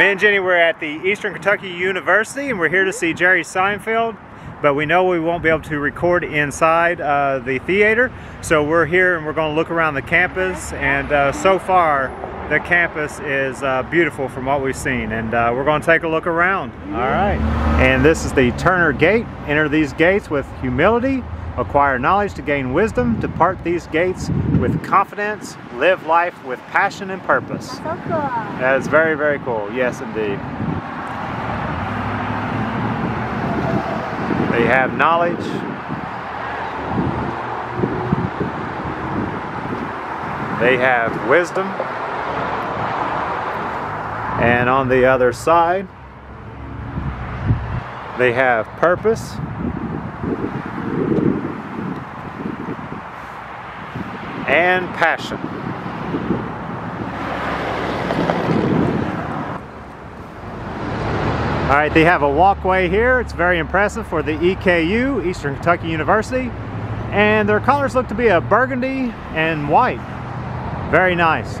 and Jenny, we're at the Eastern Kentucky University and we're here to see Jerry Seinfeld, but we know we won't be able to record inside uh, the theater. So we're here and we're going to look around the campus and uh, so far the campus is uh, beautiful from what we've seen and uh, we're going to take a look around. All right. And this is the Turner Gate. Enter these gates with humility, acquire knowledge to gain wisdom, depart these gates with confidence, live life with passion and purpose. So cool. That is very, very cool. Yes, indeed. They have knowledge. They have wisdom. And on the other side, they have purpose. And passion. All right, they have a walkway here. It's very impressive for the EKU, Eastern Kentucky University. And their colors look to be a burgundy and white. Very nice.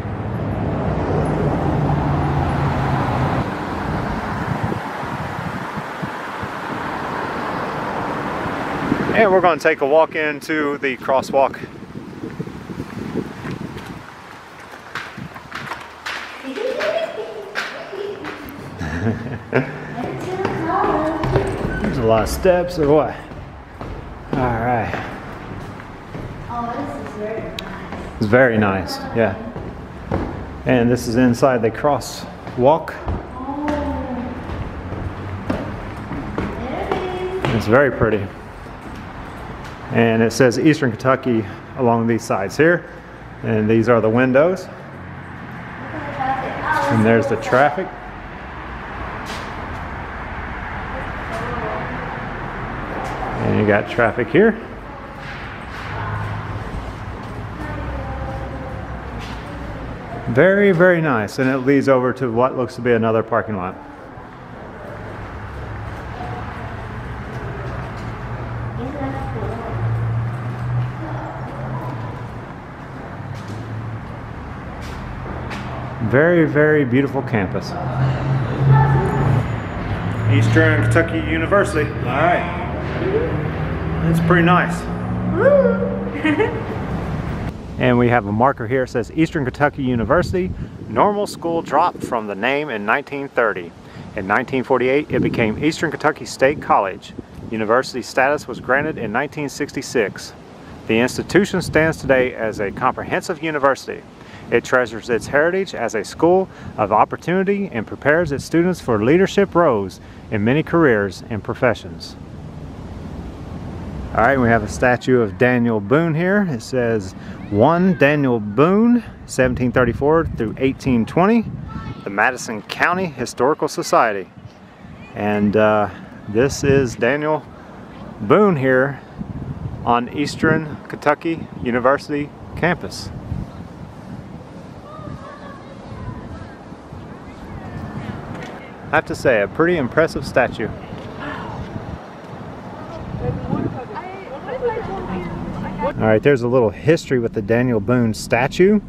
And we're going to take a walk into the crosswalk. Lot of steps or what? All right. Oh, this is very nice. It's very nice, yeah. And this is inside the crosswalk. Oh. There. It's very pretty. And it says Eastern Kentucky along these sides here. And these are the windows. Oh, and there's the traffic. You got traffic here. Very, very nice. And it leads over to what looks to be another parking lot. Isn't that cool? Very, very beautiful campus. Eastern Kentucky University. All right. It's pretty nice. And we have a marker here that says Eastern Kentucky University. Normal school dropped from the name in 1930. In 1948, it became Eastern Kentucky State College. University status was granted in 1966. The institution stands today as a comprehensive university. It treasures its heritage as a school of opportunity and prepares its students for leadership roles in many careers and professions. All right, we have a statue of Daniel Boone here. It says 1 Daniel Boone, 1734 through 1820, the Madison County Historical Society. And uh, this is Daniel Boone here on Eastern Kentucky University campus. I have to say, a pretty impressive statue. All right, there's a little history with the Daniel Boone statue.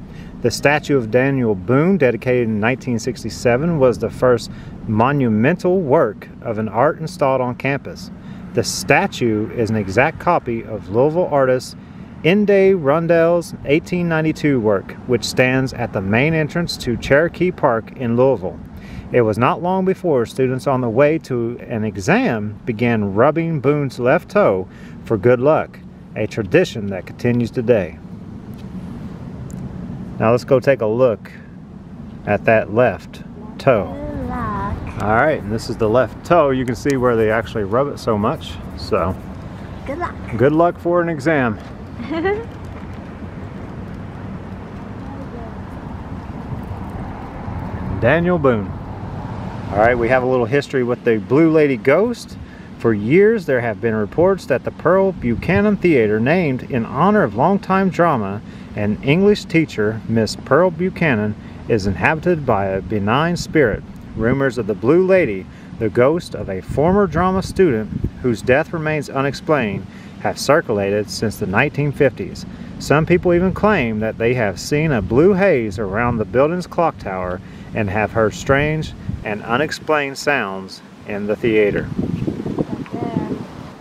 The statue of Daniel Boone, dedicated in 1967, was the first monumental work of an art installed on campus. The statue is an exact copy of Louisville artist Enid Yandell's 1892 work, which stands at the main entrance to Cherokee Park in Louisville. It was not long before students on the way to an exam began rubbing Boone's left toe for good luck, a tradition that continues today. Now let's go take a look at that left toe. All right, and this is the left toe. You can see where they actually rub it so much. So, Good luck. good luck for an exam. Daniel Boone. All right, we have a little history with the Blue Lady Ghost. For years, there have been reports that the Pearl Buchanan Theater, named in honor of longtime drama and English teacher Miss Pearl Buchanan, is inhabited by a benign spirit. Rumors of the Blue Lady, the ghost of a former drama student whose death remains unexplained, have circulated since the 1950s. Some people even claim that they have seen a blue haze around the building's clock tower and have heard strange and unexplained sounds in the theater. There.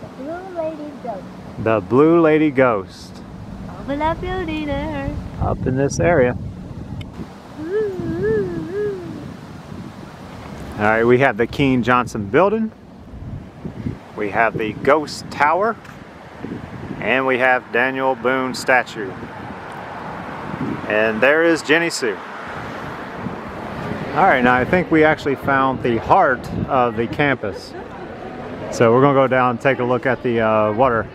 The blue lady goat. The Blue Lady Ghost Over that building there. up in this area. All right, we have the Keen Johnson building. We have the Ghost Tower. And we have Daniel Boone statue. And there is Jenny Sue. All right, now I think we actually found the heart of the campus. So we're gonna go down and take a look at the uh, water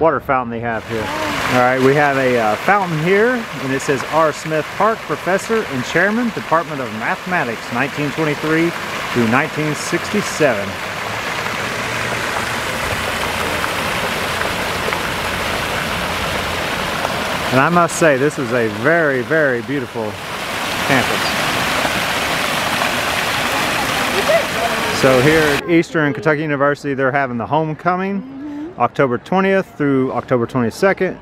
water fountain they have here. All right, we have a uh, fountain here, and it says R. Smith Park, Professor and Chairman, Department of Mathematics, 1923 through 1967. And I must say, this is a very, very beautiful campus. So here at Eastern Kentucky University, they're having the homecoming, October 20th through October 22nd.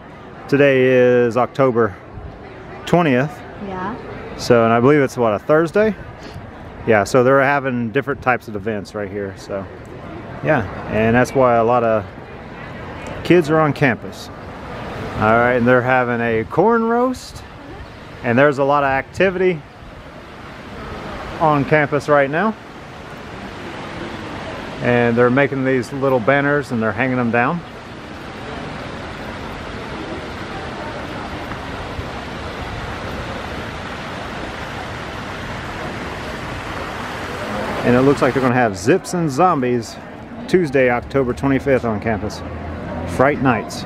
Today is October 20th. Yeah. So, and I believe it's what, a Thursday? Yeah, so they're having different types of events right here. So, yeah, and that's why a lot of kids are on campus. All right, and they're having a corn roast, and there's a lot of activity on campus right now. And they're making these little banners and they're hanging them down. And it looks like they're going to have Zips and Zombies Tuesday, October 25th on campus. Fright Nights.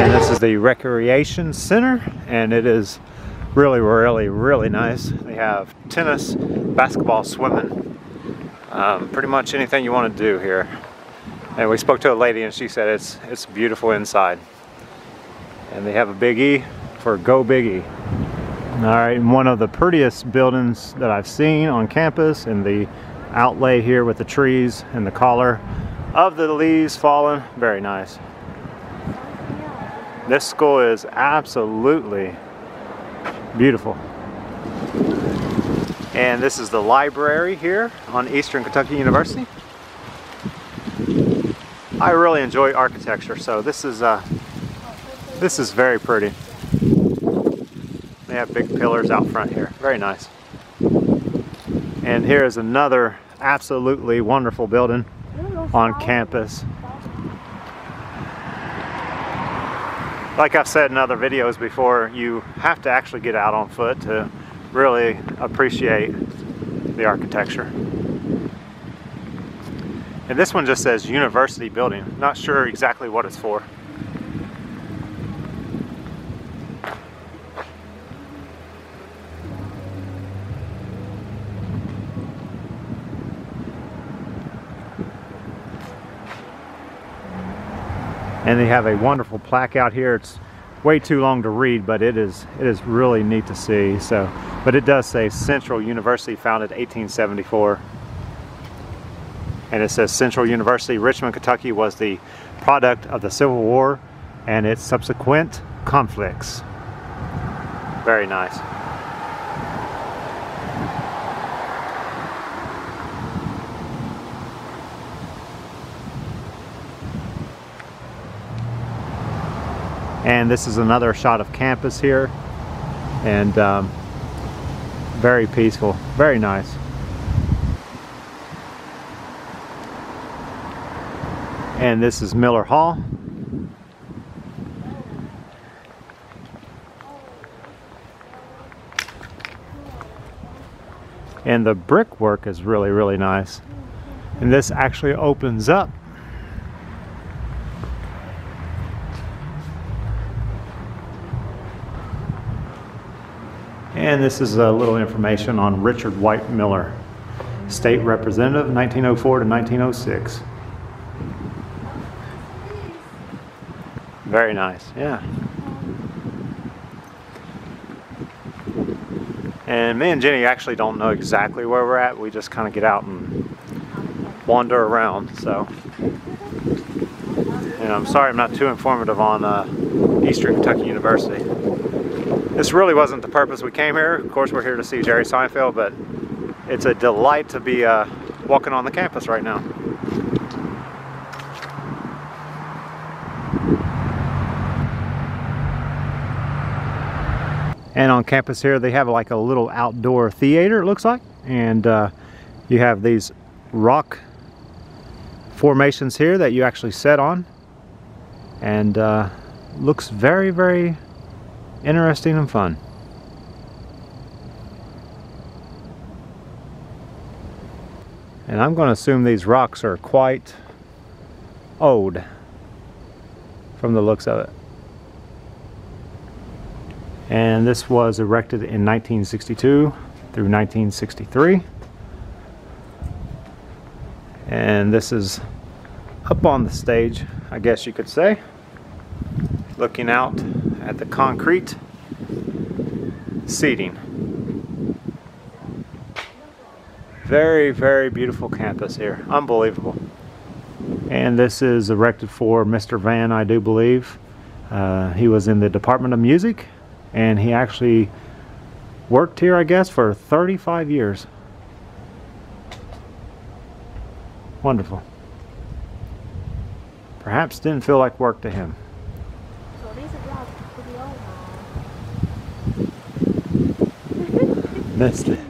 And this is the Recreation Center, and it is really, really, really nice. They have tennis, basketball, swimming, um, pretty much anything you want to do here. And we spoke to a lady, and she said it's it's beautiful inside. And they have a Big E for Go Big E. All right, one of the prettiest buildings that I've seen on campus, and the outlay here with the trees and the color of the leaves falling, very nice. This school is absolutely beautiful. And this is the library here on Eastern Kentucky University. I really enjoy architecture, so this is uh, this is very pretty. They have big pillars out front here. Very nice. And here is another absolutely wonderful building on campus. Like I've said in other videos before, you have to actually get out on foot to really appreciate the architecture. And this one just says university building. Not sure exactly what it's for. And they have a wonderful plaque out here. It's way too long to read but it is it is really neat to see. So but it does say central university founded 1874 and it says central university richmond kentucky was the product of the civil war and its subsequent conflicts. Very nice and this is another shot of campus here. And um, very peaceful very nice. And this is Miller Hall. And the brickwork is really really nice. And this actually opens up And this is a little information on Richard White Miller, State Representative, 1904 to 1906. Very nice, yeah. And me and Jenny actually don't know exactly where we're at. We just kind of get out and wander around, so. And I'm sorry I'm not too informative on uh, Eastern Kentucky University. This really wasn't the purpose we came here. Of course, we're here to see Jerry Seinfeld, but it's a delight to be uh, walking on the campus right now. And on campus here, they have like a little outdoor theater, it looks like. And uh, you have these rock formations here that you actually set on. And uh, looks very, very interesting and fun. And I'm going to assume these rocks are quite old from the looks of it. And this was erected in 1962 through 1963. And this is up on the stage, I guess you could say, looking out at the concrete seating. Very, very beautiful campus here. Unbelievable. And this is erected for Mr. Van, I do believe. Uh, he was in the Department of Music and he actually worked here, I guess, for 35 years. Wonderful. Perhaps didn't feel like work to him. So these are pretty old Missed it.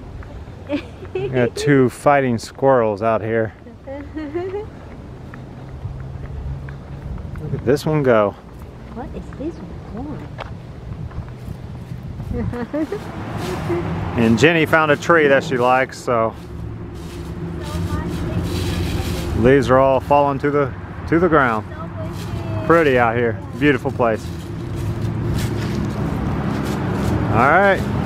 We got two fighting squirrels out here. Look at this one go. What is this one And Jenny found a tree that she likes, so leaves are all falling to the to the ground. Pretty out here. Beautiful place. All right.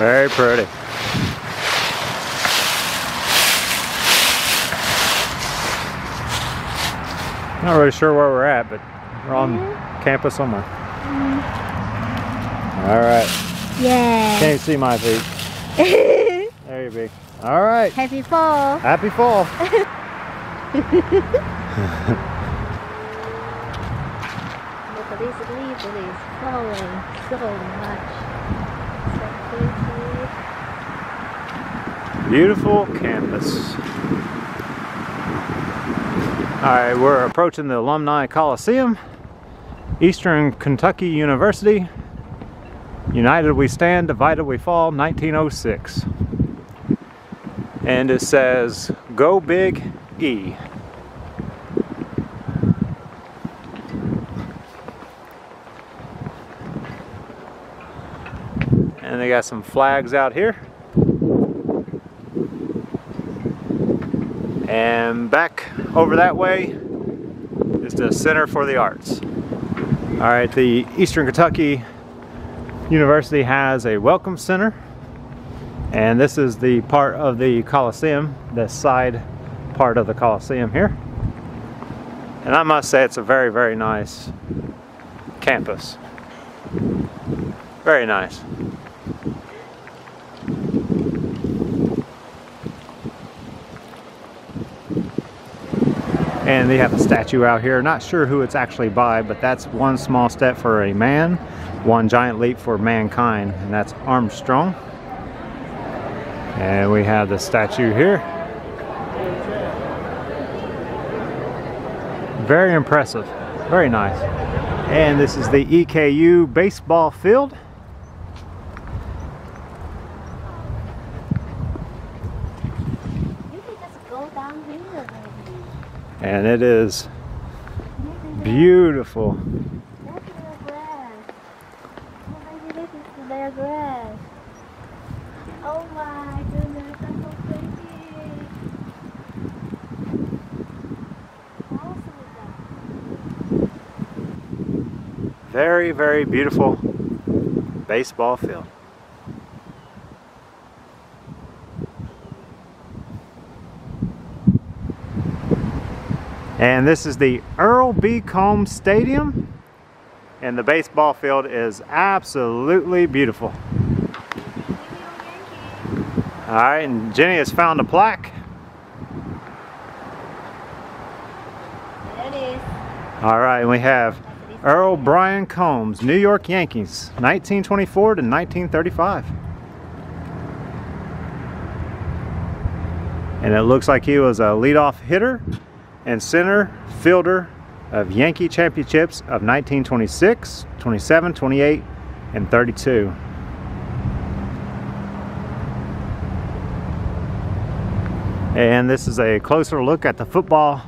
Very pretty. Not really sure where we're at, but we're on mm-hmm. campus somewhere. Mm-hmm. All right. Yeah. Can't see my feet. There you be. All right. Happy fall. Happy fall. Look at these leaves. It is flowing so much. So. Beautiful campus. All right, we're approaching the Alumni Coliseum, Eastern Kentucky University. United we stand, divided we fall, 1906. And it says, Go Big E. And they got some flags out here. And back over that way is the Center for the Arts. All right, the Eastern Kentucky University has a welcome center. And this is the part of the Coliseum, the side part of the Coliseum here. And I must say it's a very, very nice campus. Very nice. And they have a statue out here. Not sure who it's actually by, but that's one small step for a man, one giant leap for mankind, and that's Armstrong. And we have the statue here. Very impressive. Very nice. And this is the EKU baseball field. You can just go down here, baby. And it is Look at that. beautiful. Look at the grass. Oh, baby, this is their grass. Oh my goodness, that's so pretty. Awesome is that? Very, very beautiful baseball field. And this is the Earle B. Combs Stadium. And the baseball field is absolutely beautiful. All right, and Jenny has found a plaque. There it is. All right, and we have Earle Bryan Combs, New York Yankees, 1924 to 1935. And it looks like he was a leadoff hitter and center fielder of Yankee championships of 1926, 27, 28, and 32. And this is a closer look at the football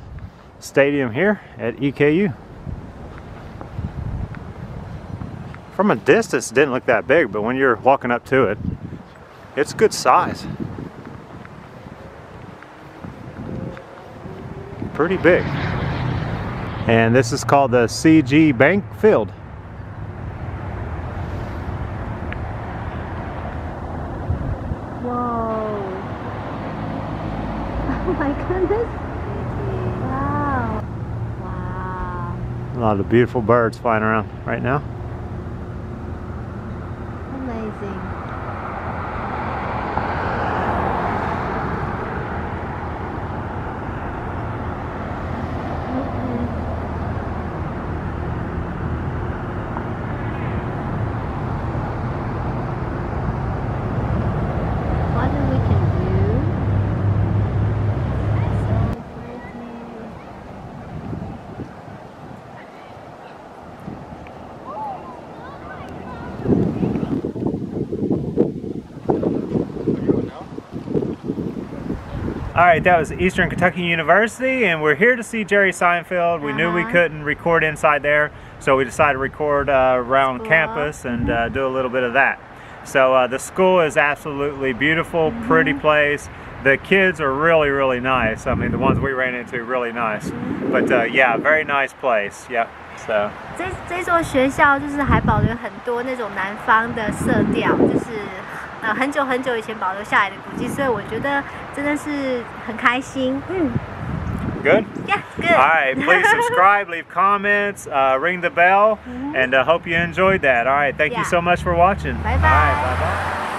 stadium here at EKU. From a distance, it didn't look that big, but when you're walking up to it, it's good size. Pretty big. And this is called the CG Bank Field. Whoa. Oh my goodness. Wow. Wow. A lot of beautiful birds flying around right now. Amazing. Okay. What we can do? So pretty. All right, that was Eastern Kentucky University, and we're here to see Jerry Seinfeld. We knew we Uh-huh. couldn't record inside there, so we decided to record uh, around School. campus and uh, do a little bit of that. So uh, the school is absolutely beautiful, pretty place. The kids are really, really nice. I mean, the ones we ran into, really nice. But uh, yeah, very nice place. Yep. So 这这所学校就是还保留很多那种南方的色调，就是 呃很久很久以前保留下来的古迹，所以我觉得真的是很开心。嗯 good. All right, please subscribe, leave comments, uh, ring the bell, and uh, hope you enjoyed that. All right, thank you Yeah. so much for watching. Bye-bye. All right, bye bye.